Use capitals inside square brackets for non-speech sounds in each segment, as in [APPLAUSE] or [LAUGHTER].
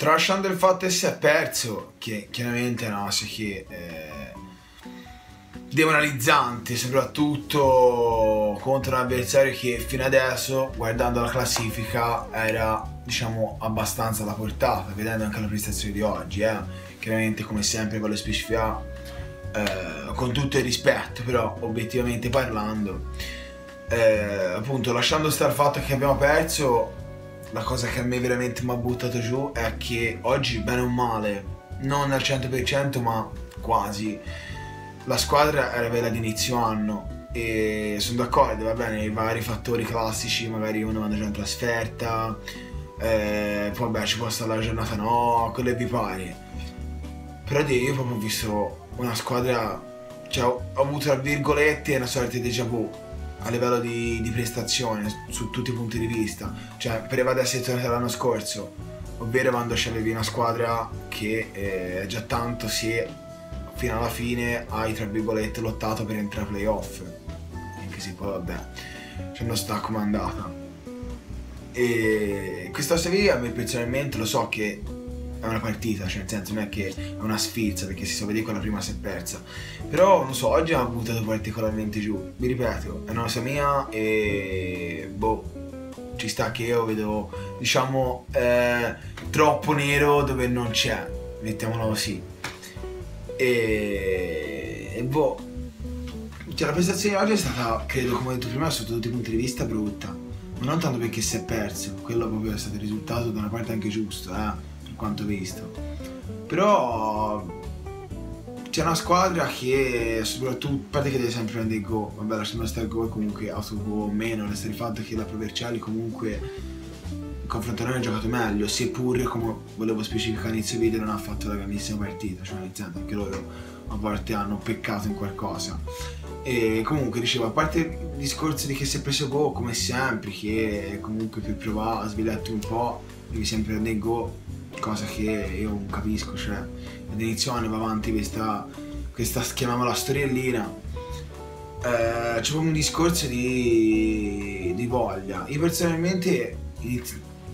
tralasciando il fatto che si è perso, che chiaramente è una cosa che è demoralizzante, soprattutto contro un avversario che fino adesso, guardando la classifica, era diciamo abbastanza alla portata, vedendo anche la prestazione di oggi. Eh. Chiaramente, come sempre, voglio specificare eh, con tutto il rispetto, però obiettivamente parlando, eh, appunto, lasciando stare il fatto che abbiamo perso la cosa che a me veramente mi ha buttato giù è che oggi, bene o male, non al 100% ma quasi, la squadra era bella di inizio anno e sono d'accordo, va bene, i vari fattori classici, magari uno manda già in trasferta, eh, poi vabbè ci può stare la giornata no, quello che vi pare. Però io proprio ho visto una squadra, cioè ho avuto tra virgolette una sorta di déjà vu a livello di, di, prestazione su tutti i punti di vista. Cioè, pareva di essere tornato l'anno scorso, ovvero quando c'avevi una squadra che eh, già tanto è fino alla fine hai tra virgolette lottato per entrare ai playoff. Anche se poi vabbè, cioè non sta come è andata. E questa Sevilla a me personalmente lo so che è una partita, cioè nel senso non è che è una sfilza perché si sa vedere che la prima si è persa. Però non so, oggi ha buttato particolarmente giù. Vi ripeto, è una cosa mia e boh, ci sta che io vedo, diciamo, eh, troppo nero dove non c'è, mettiamolo così. E, e boh, cioè la prestazione di oggi è stata, credo, come ho detto prima, sotto tutti i punti di vista brutta. Ma non tanto perché si è perso, quello proprio è stato il risultato da una parte anche giusto, eh quanto visto. Però c'è una squadra che soprattutto, a parte che deve sempre prendere il gol, vabbè lasciando stare il gol comunque autogol meno, resta il fatto che la Proverciali comunque confronto a noi ha giocato meglio, seppur come volevo specificare all'inizio video non ha fatto la grandissima partita, cioè nel anche loro a volte hanno peccato in qualcosa. E comunque dicevo, a parte il discorso di che si è preso gol come sempre, che comunque per provare a svilarti un po', devi sempre prendere gol cosa che io non capisco, cioè ad inizio anno va avanti questa, questa chiamiamola storiellina, eh, c'è proprio un discorso di, di voglia. Io personalmente,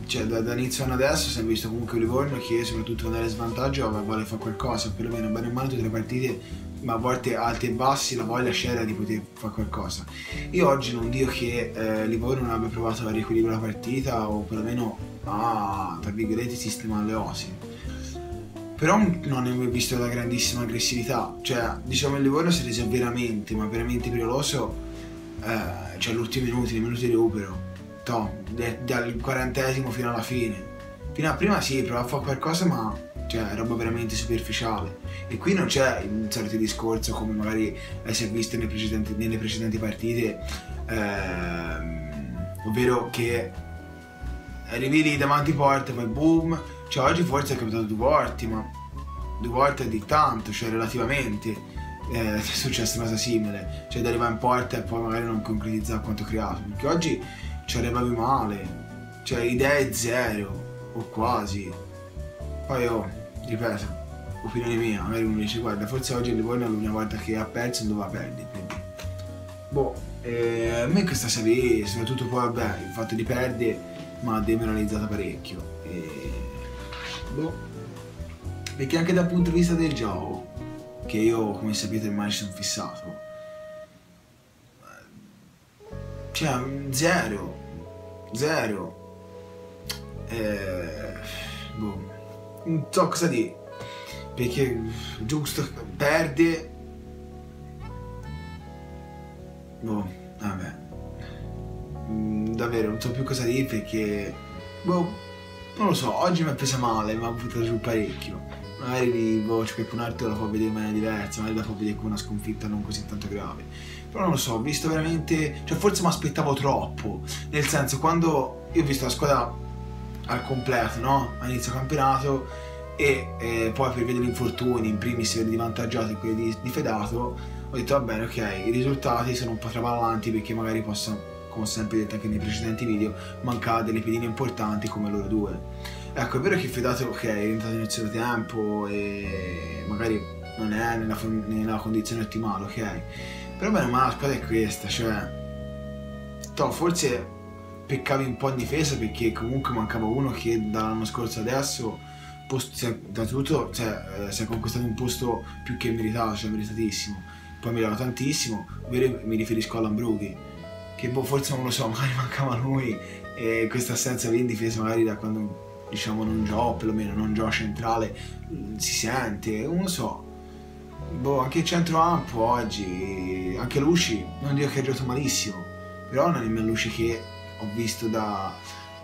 cioè, da, da, inizio anno adesso, si è visto comunque Livorno che soprattutto quando era svantaggio vuole fare qualcosa, perlomeno bene o male tutte le partite ma a volte alti e bassi la voglia c'era di poter fare qualcosa. Io oggi non dico che eh, Livorno non abbia provato a riequilibrare la partita o perlomeno a, tra virgolette, sistemare le osi. Però non ne ho mai visto la grandissima aggressività, cioè diciamo il Livorno si è reso veramente, ma veramente pericoloso, eh, cioè l'ultimo minuto, i minuti di recupero, dal quarantesimo fino alla fine. Fino a prima sì, provava a fare qualcosa ma cioè roba veramente superficiale. E qui non c'è il solito discorso come magari si è visto nelle precedenti, nelle precedenti partite ehm, ovvero che arrivi lì davanti porta poi boom. Cioè oggi forse è capitato due volte ma due volte di tanto cioè relativamente eh, è successa una cosa simile. Cioè di arrivare in porta e poi magari non concretizzare quanto creato. Perché oggi ci arrivavi male. Cioè idee zero o quasi. Poi oh, ripeto, opinione mia, magari uno dice guarda forse oggi il Livorno è l'unica volta che ha perso e doveva perdere, quindi. Boh, eh, a me questa serie, soprattutto poi vabbè, il fatto di perdere mi ha demoralizzato parecchio. E... Boh. Perché anche dal punto di vista del gioco, che io come sapete ormai sono fissato, cioè zero, zero. Eh, boh non so cosa dire. Perché giusto perde. Boh, vabbè. Mm, davvero non so più cosa dire perché. Boh, non lo so, oggi mi è presa male, mi ha buttato giù parecchio. Magari boh, c'è qualcun altro la può vedere in maniera diversa, magari la può vedere con una sconfitta non così tanto grave. Però non lo so, ho visto veramente. Cioè, forse mi aspettavo troppo. Nel senso, quando io ho visto la squadra al completo no? all'inizio campionato e eh, poi per vedere gli infortuni, in primis quelli di Vantaggiato e quelli di, di, Fedato, ho detto va bene, ok, i risultati sono un po' traballanti perché magari possono, come ho sempre detto anche nei precedenti video, mancare delle pedine importanti come loro due. Ecco, è vero che Fedato, ok, è rientrato inizio da tempo e magari non è nella, nella condizione ottimale, ok? Però bene, ma la squadra è questa, cioè... To, forse peccavi un po' in difesa perché comunque mancava uno che dall'anno scorso adesso posto, si è, innanzitutto cioè, eh, si è conquistato un posto più che meritato, cioè meritatissimo. Poi mi leva tantissimo, mi riferisco a Lambruchi, che boh, forse non lo so, [LAUGHS] magari mancava lui e questa assenza in difesa magari da quando diciamo non gioco, perlomeno non gioco centrale, mm, si sente, non lo so. Boh, anche il centro ampo oggi, anche Luci, non dico che ha giocato malissimo, però non è nemmeno Luci che ho visto da,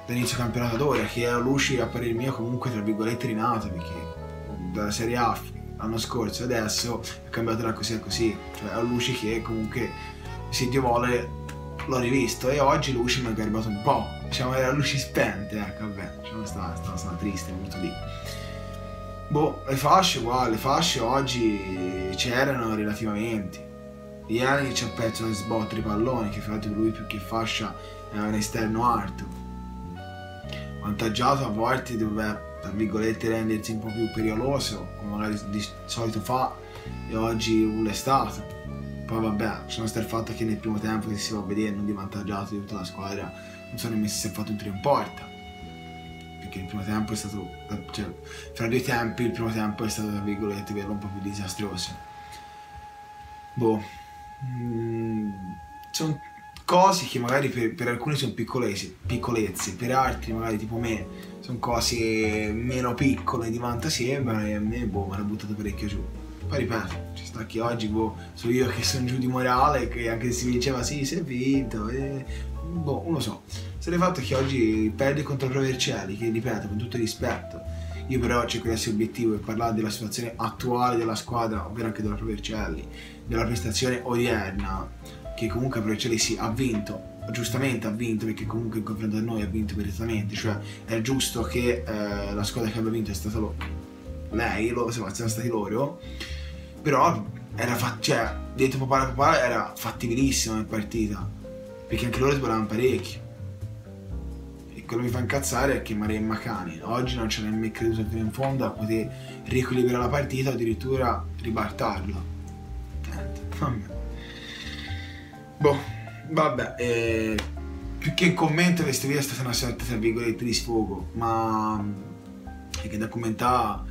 da inizio campionato ad ora, che è Luci a parer mio comunque tra virgolette rinata, perché dalla Serie A l'anno scorso adesso è cambiato da così a così, cioè è Luci che comunque se Dio vuole l'ho rivisto e oggi Luci mi è garbato un po', diciamo era luci spente, ecco vabbè, diciamo stava, stava, stava triste, molto lì. Boh, le fasce uguali, le fasce oggi c'erano relativamente. Iani ci ha perso le sbotte i palloni, che infatti lui più che fascia è un esterno alto. Vantaggiato a volte dove, tra virgolette, rendersi un po' più pericoloso, come magari di solito fa, e oggi un stato. Poi vabbè, c'è stato il fatto che nel primo tempo che si va a vedere non di vantaggiato di tutta la squadra, non so nemmeno se è fatto un tiro in porta perché il primo tempo è stato, cioè, fra due tempi il primo tempo è stato, tra virgolette, un po' più disastroso. Boh, mm, sono cose che magari per, per alcuni sono piccolezze, per altri magari tipo me sono cose meno piccole di quanto sembrano e a me boh, mi hanno buttato parecchio giù. Poi ripeto, ci sta che oggi boh, sono io che sono giù di morale, che anche se si diceva sì, è vinto, e, boh, non lo so se ne fatto che oggi perde contro il Provercelli, che ripeto con tutto il rispetto, io però cerco di essere obiettivo e parlare della situazione attuale della squadra, ovvero anche della Provercelli, della prestazione odierna, che comunque Provercelli sì, ha vinto, giustamente ha vinto perché comunque in confronto a noi ha vinto direttamente, cioè è giusto che eh, la squadra che abbia vinto è stata lo, lei, lo, siamo stati loro, però era fatt- cioè, detto papà papà era fattibilissima la partita, perché anche loro sbagliavano parecchio quello che mi fa incazzare è che Maremma Cani oggi non ce n'è mai creduto fino in fondo a poter riequilibrare la partita o addirittura ribaltarla. Vabbè. Boh, vabbè, eh, più che commento questa video è stata una sorta tra virgolette di sfogo, ma è che da commentare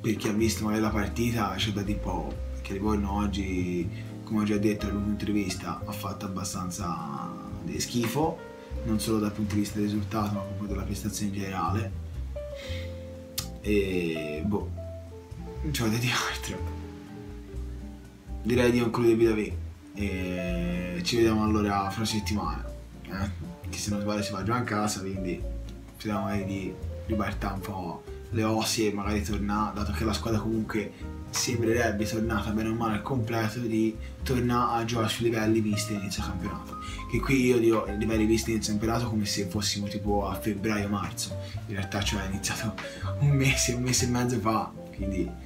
per chi ha visto magari la partita c'è da dire poco, perché Livorno oggi, come ho già detto nell'ultima intervista, ha fatto abbastanza di schifo non solo dal punto di vista del risultato ma proprio della prestazione in generale. E boh non c'è da dire altro. Direi di concludere il video e ci vediamo allora fra una settimana eh? che se non sbaglio si va già a casa quindi speriamo magari di ribaltare un po' le osi e magari tornare dato che la squadra comunque sembrerebbe tornata bene o male al completo di tornare a giocare sui livelli visti all'inizio campionato. Che qui io dico livelli visti all'inizio campionato come se fossimo tipo a febbraio-marzo. In realtà cioè è iniziato un mese, un mese e mezzo fa. Quindi...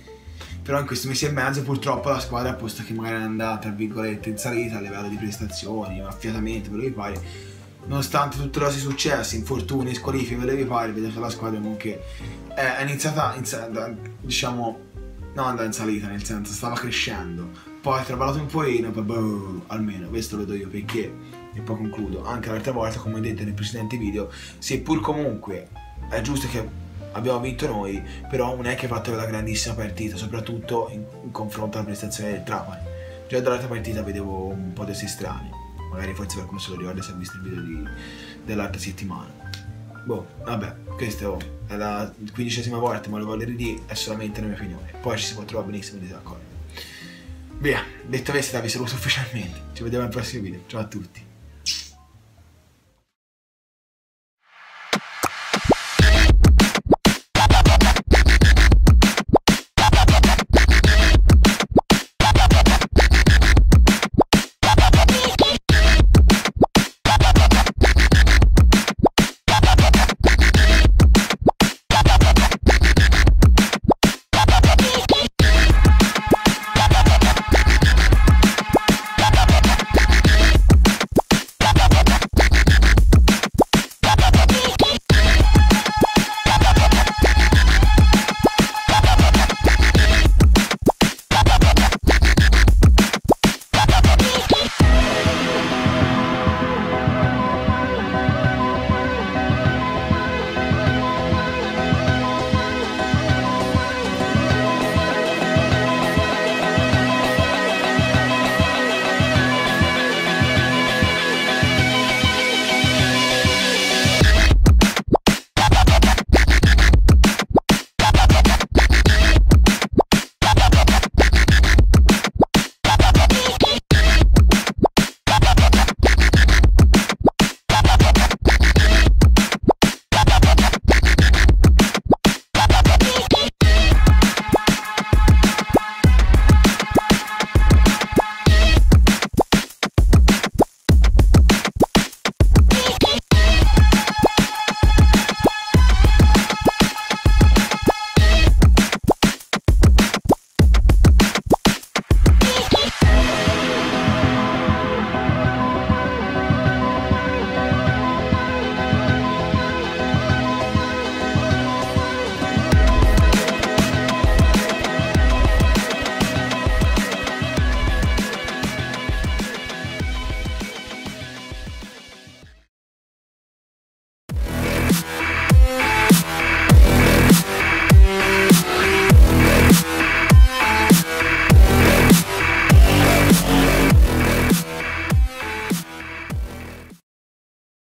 Però in questo mese e mezzo purtroppo la squadra, posto che magari è andata, tra virgolette, in salita a livello di prestazioni, affiatamento, quello che pare, nonostante tutti i nostri successi, infortuni, squalifiche, quello che pare, vedo che la squadra comunque è iniziata, diciamo, non andava in salita, nel senso stava crescendo. Poi ha traballato un pochino, poi boh, almeno, questo lo do io perché, e poi concludo, anche l'altra volta, come detto nei precedenti video, seppur comunque è giusto che abbiamo vinto noi, però non è che ha fatto una grandissima partita, soprattutto in, in confronto alla prestazione del Trapani. Già dall'altra partita vedevo un po' di strani, magari forse qualcuno se lo ricorda se ha visto il video di, dell'altra settimana. Boh, vabbè, questa è la quindicesima volta, ma lo voglio ridire, è solamente la mia opinione. Poi ci si può trovare benissimo in disaccordo. Via, detto questo, vi saluto ufficialmente. Ci vediamo al prossimo video. Ciao a tutti.